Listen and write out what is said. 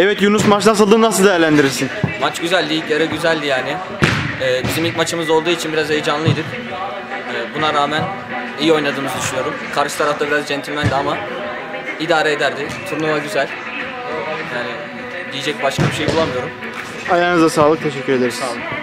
Evet Yunus maç nasıldı nasıl değerlendirirsin? Maç güzeldi, ilk yarı güzeldi yani. Ee, bizim ilk maçımız olduğu için biraz heyecanlıydık. Ee, buna rağmen iyi oynadığımızı düşünüyorum. Karşı tarafta biraz centilmendi ama idare ederdi. Turnuva güzel. Yani diyecek başka bir şey bulamıyorum. Ayağınıza sağlık teşekkür ederiz. Sağ olun.